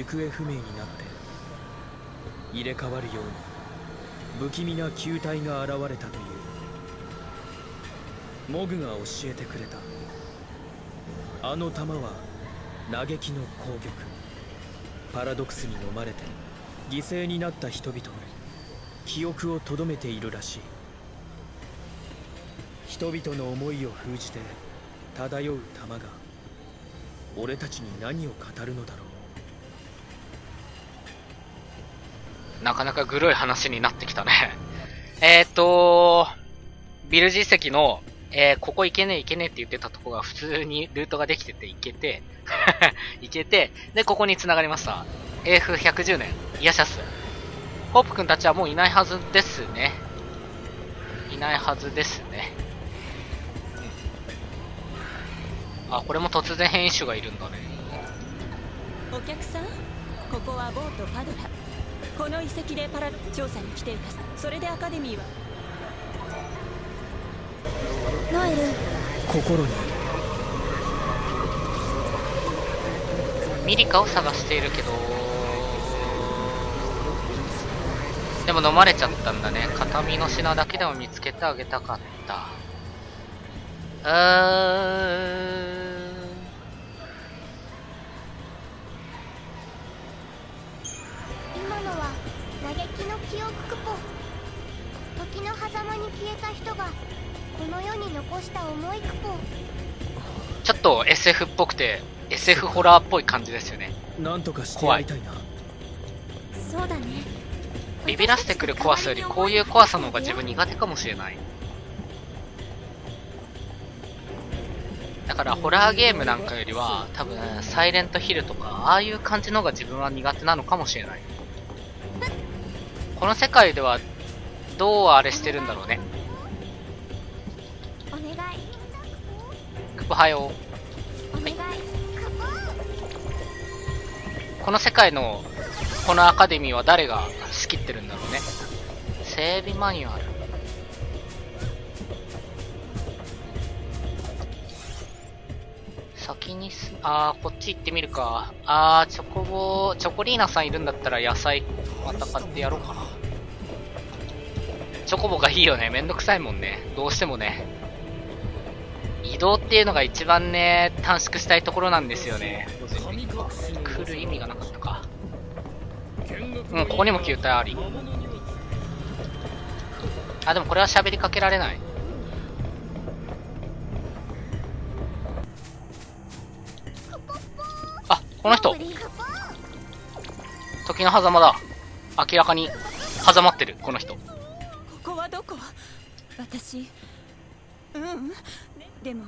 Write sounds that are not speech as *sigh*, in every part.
行方不明になって入れ替わるように不気味な球体が現れたという。モグが教えてくれた。あの弾は嘆きの攻撃。パラドクスに飲まれて犠牲になった人々の記憶をとどめているらしい。人々の思いを封じて漂う玉が俺たちに何を語るのだろう。なかなかグロい話になってきたね *laughs* えっとビル実績のえー、ここ行けねえ行けねえって言ってたとこが普通にルートができてて行けて *laughs* 行けて、で、ここに繋がりました。AF110 年、イヤシャス。ホープ君たちはもういないはずですね。いないはずですね。うん。あ、これも突然変異種がいるんだね。お客さん、ここはボートパドラ。この遺跡でパラ調査に来ています。それでアカデミーは？ノエル。心にミリカを探しているけど。でも飲まれちゃったんだね。形見の品だけでも見つけてあげたかった。うーん消えた人がこの世に残した重いクポちょっと SF っぽくて SF ホラーっぽい感じですよね。なんとかしてやりたいな。そうだね。ビビらせてくる怖さよりこういう怖さの方が自分苦手かもしれない。だからホラーゲームなんかよりは多分サイレントヒルとかああいう感じの方が自分は苦手なのかもしれない。この世界ではどうあれしてるんだろうね。おはよう、はい、この世界のこのアカデミーは誰が仕切ってるんだろうね。整備マニュアル。先にすあーこっち行ってみるか。あーチョコボチョコリーナさんいるんだったら野菜また買ってやろうかなチョコボがいいよねめんどくさいもんねどうしてもね移動っていうのが一番ね、短縮したいところなんですよね。来る意味がなかったか。うん、ここにも球体あり。あ、でもこれは喋りかけられない。あ、この人。時の狭間だ。明らかに狭まってる、この人。どこ？私、ううん、でも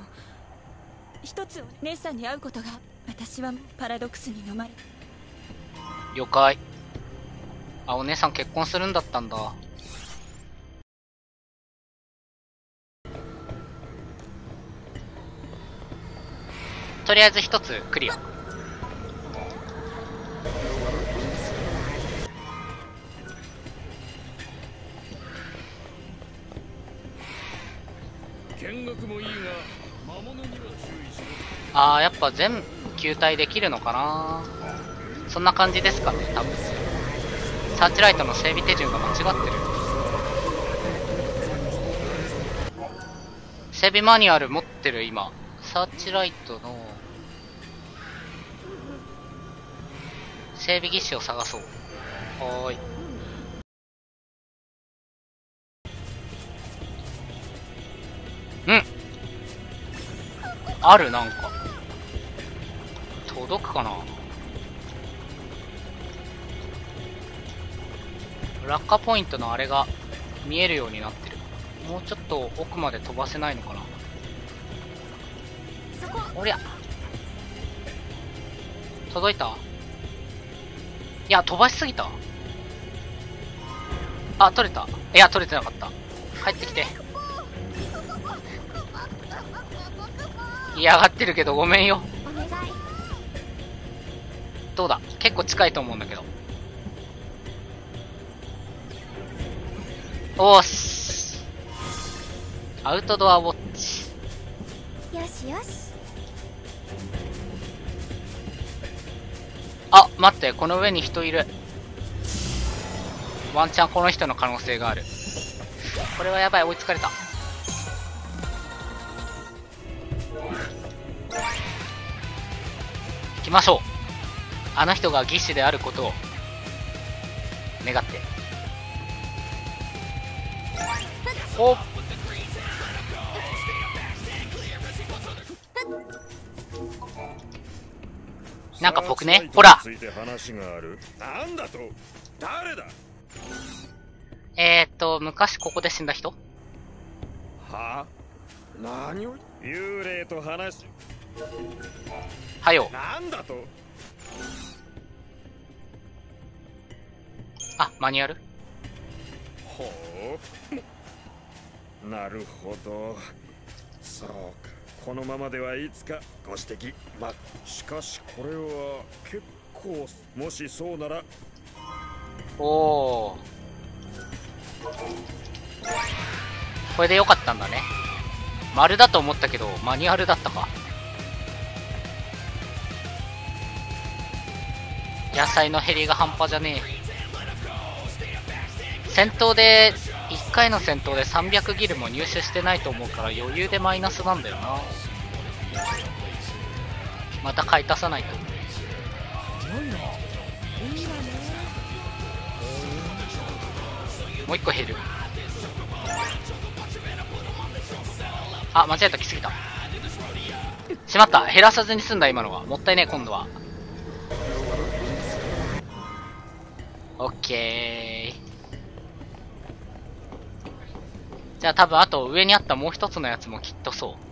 一つ姉さんに会うことが私はパラドックスに飲まれ。了解。あお姉さん結婚するんだったんだ。とりあえず一つクリア。ああやっぱ全部球体できる。のかなそんな感じですかね多分サーチライトの整備手順が間違ってる。整備マニュアル持ってる。今サーチライトの整備技師を探そうはーいあるなんか。届くかな？落下ポイントのあれが見えるようになってる。もうちょっと奥まで飛ばせないのかな？おりゃ。届いた？いや飛ばしすぎた。あ取れた。いや取れてなかった。帰ってきて。嫌がってるけどごめんよ。どうだ？結構近いと思うんだけど。おーし。アウトドアウォッチ。よしよし。あ、待って、この上に人いる。ワンチャンこの人の可能性がある。これはやばい、追いつかれた。行きましょう。あの人が義士であることを。願って。おなんか僕ね、ほら。えー、っと、昔ここで死んだ人？は？何を？幽霊と話はよ。なんだと？あ、マニュアル？ほう。なるほど。そうか。このままではいつか。ご指摘。ましかしこれは結構もしそうなら。おおこれでよかったんだね。丸だと思ったけどマニュアルだったか野菜の減りが半端じゃねえ。戦闘で1回の戦闘で300ギルも入手してないと思うから余裕でマイナスなんだよな。また買い足さないと。もう1個減る。あ間違えた。来すぎた。しまった。減らさずに済んだ今のは。もったいねえ今度は。オッケーじゃあ多分あと上にあったもう一つのやつもきっとそう。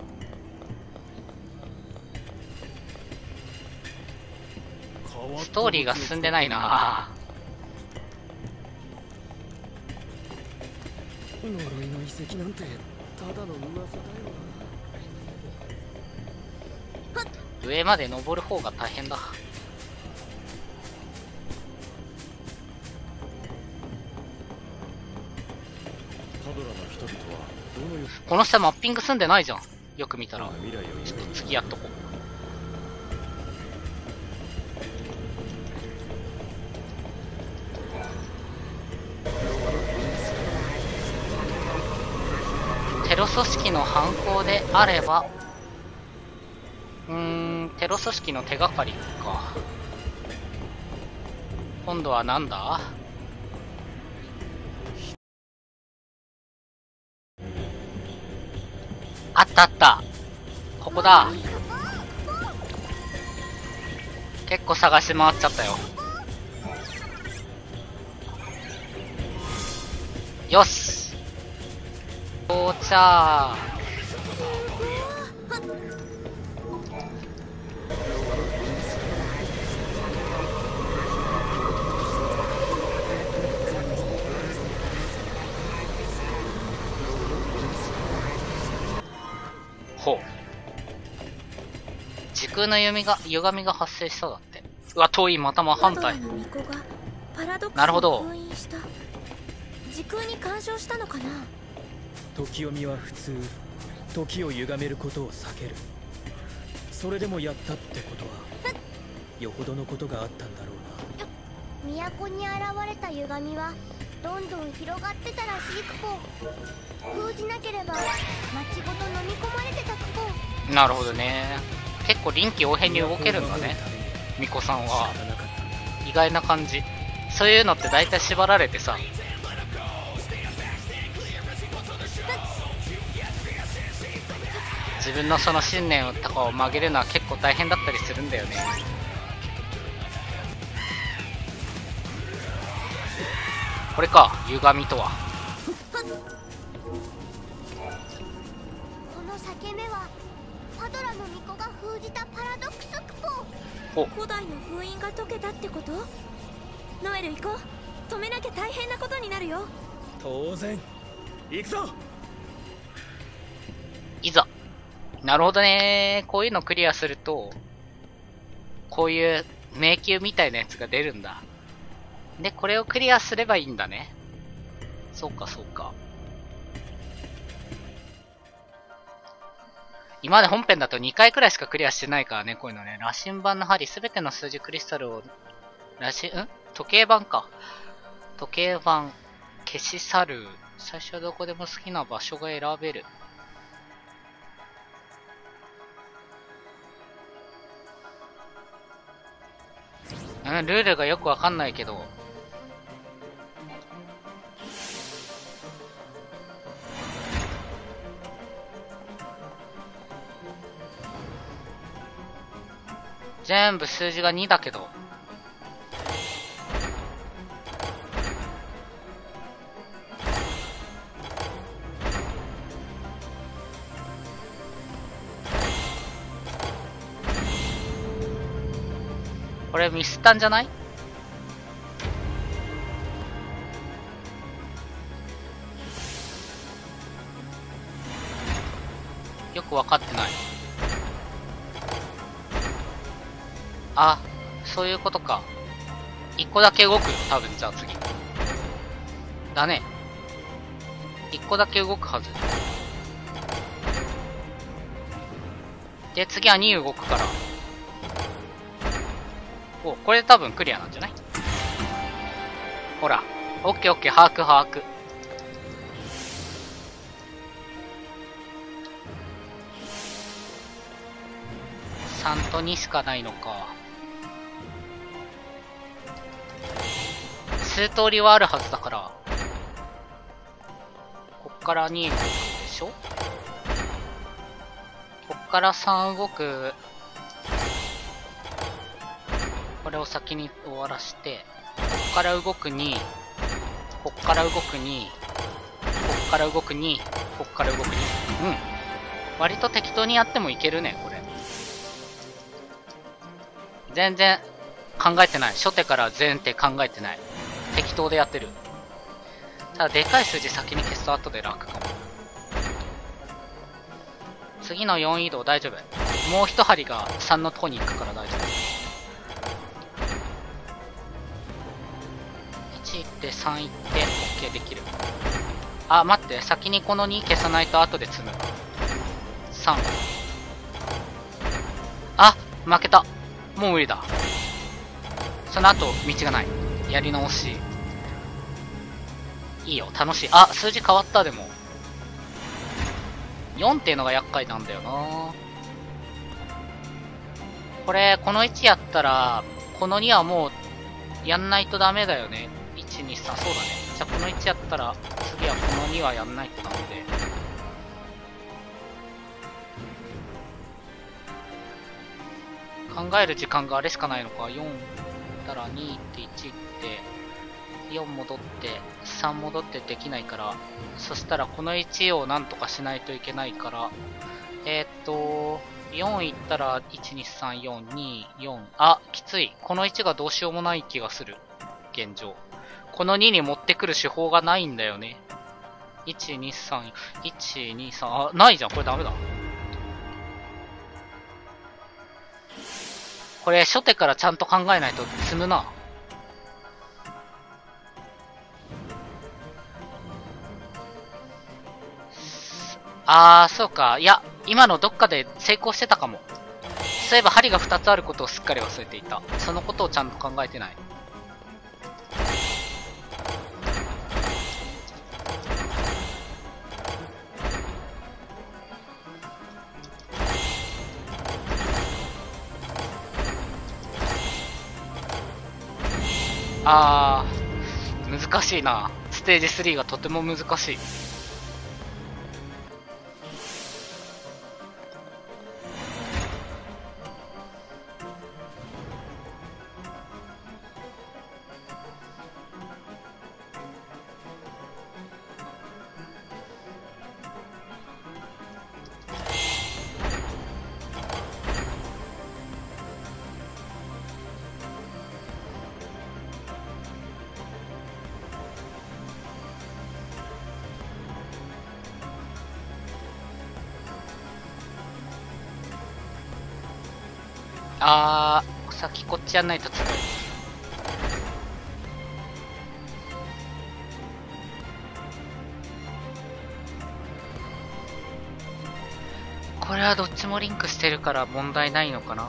ストーリーが進んでないな。呪いの遺跡なんてただの噂だよ上まで登る方が大変だこの下マッピング済んでないじゃん。よく見たら。ちょっと次やっとこう。テロ組織の犯行であればうーんテロ組織の手がかりか。今度はなんだ？ったあった。ここだ。結構探し回っちゃったよ。よし。到着。ほう。時空の歪みが、歪みが発生しただって。うわ、遠い、また真反対。なるほど。時空に干渉したのかな？時読みは普通時を歪めることを避けるそれでもやったってことはよほどのことがあったんだろうな都に現れた歪みはどんどん広がってたらしいクポ封じなければ街ごと飲み込まれてたクポなるほどね。結構臨機応変に動けるんだね。巫女さんは。意外な感じ。そういうのって大体縛られてさ。自分のその信念とかを曲げるのは結構大変だったりするんだよね。これか歪みとは。この裂け目はパドラの巫女が封じたパラドックスクポ古代の封印が解けたってこと？ノエル行こう。止めなきゃ大変なことになるよ。当然。行くぞ。いざ。なるほどね。こういうのクリアするとこういう迷宮みたいなやつが出るんだで、これをクリアすればいいんだね。そうか、そうか。今まで本編だと2回くらいしかクリアしてないからね、こういうのね。羅針盤の針、すべての数字クリスタルをラジ、ん？時計盤か。時計盤、消し去る。最初はどこでも好きな場所が選べる。うん、ルールがよくわかんないけど。全部数字が2だけど。これミスったんじゃない？いうことか。一個だけ動くよ、多分じゃあ次。だね。一個だけ動くはず。で、次は2動くから。お、これ多分クリアなんじゃない？ほら。オッケーオッケー、把握把握。3と2しかないのか。数通りはあるはずだから。こっから2動くでしょ？こっから3動く。これを先に終わらして、こっから動く2、こっから動く2、こっから動く2、こっから動く2。うん。割と適当にやってもいけるね、これ。全然考えてない。初手から前手考えてない。適当でやってる。ただ、でかい数字先に消すと後で楽かも。次の4移動大丈夫。もう一針が3のとこに行くから大丈夫。1行って3行って OK できる。あ、待って。先にこの2消さないと後で積む。3。あ、負けた。もう無理だ。その後、道がない。やり直し。いいよ、楽しい。あ、数字変わった、でも。4っていうのが厄介なんだよなこれ、この1やったら、この2はもう、やんないとダメだよね。1、2、3、そうだね。じゃあこの1やったら、次はこの2はやんないとダメで。考える時間があれしかないのか。4たら2って1、4戻って、3戻ってできないから、そしたらこの1をなんとかしないといけないから、えー、っと、4いったら、1、2、3、4、2、4。あ、きつい。この1がどうしようもない気がする。現状。この2に持ってくる手法がないんだよね。1、2、3、1、2、3、あ、ないじゃん。これダメだ。これ、初手からちゃんと考えないと積むな。あー、そうか。いや、今のどっかで成功してたかも。そういえば針が2つあることをすっかり忘れていた。そのことをちゃんと考えてない。あー、難しいな。ステージ3がとても難しい。あー先こっちやんないとつくこれはどっちもリンクしてるから問題ないのかな。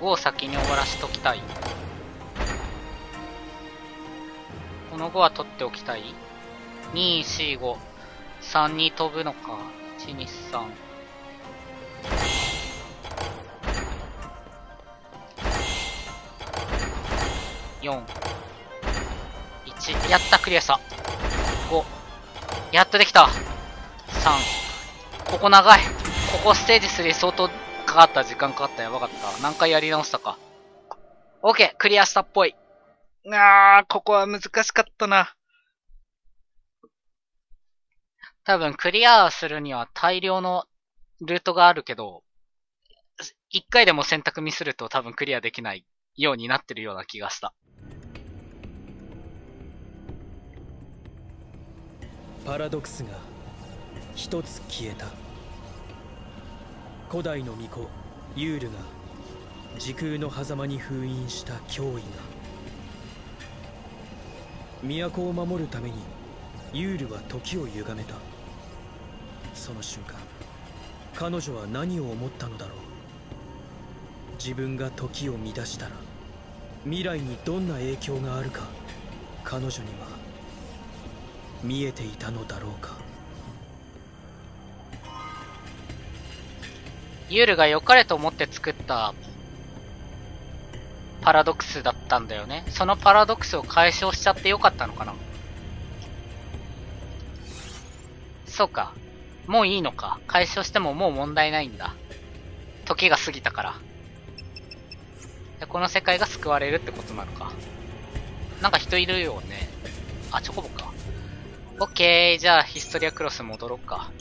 5を先に終わらしときたい。この5は取っておきたい？2、4、5。3に飛ぶのか？1、2、3。4。1。やった、クリアした。5。やっとできた。3。ここ長い。ここステージ3相当かかった。時間かかった。やばかった。何回やり直したか。OK! クリアしたっぽい。あー、ここは難しかったな。多分クリアするには大量のルートがあるけど、一回でも選択ミスると多分クリアできないようになってるような気がした。パラドクスが一つ消えた古代の巫女ユールが時空の狭間に封印した脅威が都を守るためにユールは時を歪めた。その瞬間彼女は何を思ったのだろう。自分が時を乱したら未来にどんな影響があるか彼女には見えていたのだろうか。ユールが良かれと思って作ったパラドックスだったんだよね。そのパラドックスを解消しちゃってよかったのかなそうか。もういいのか。解消してももう問題ないんだ。時が過ぎたから。でこの世界が救われるってことなのか。なんか人いるよね。あ、チョコボか。オッケー。じゃあヒストリアクロス戻ろうか。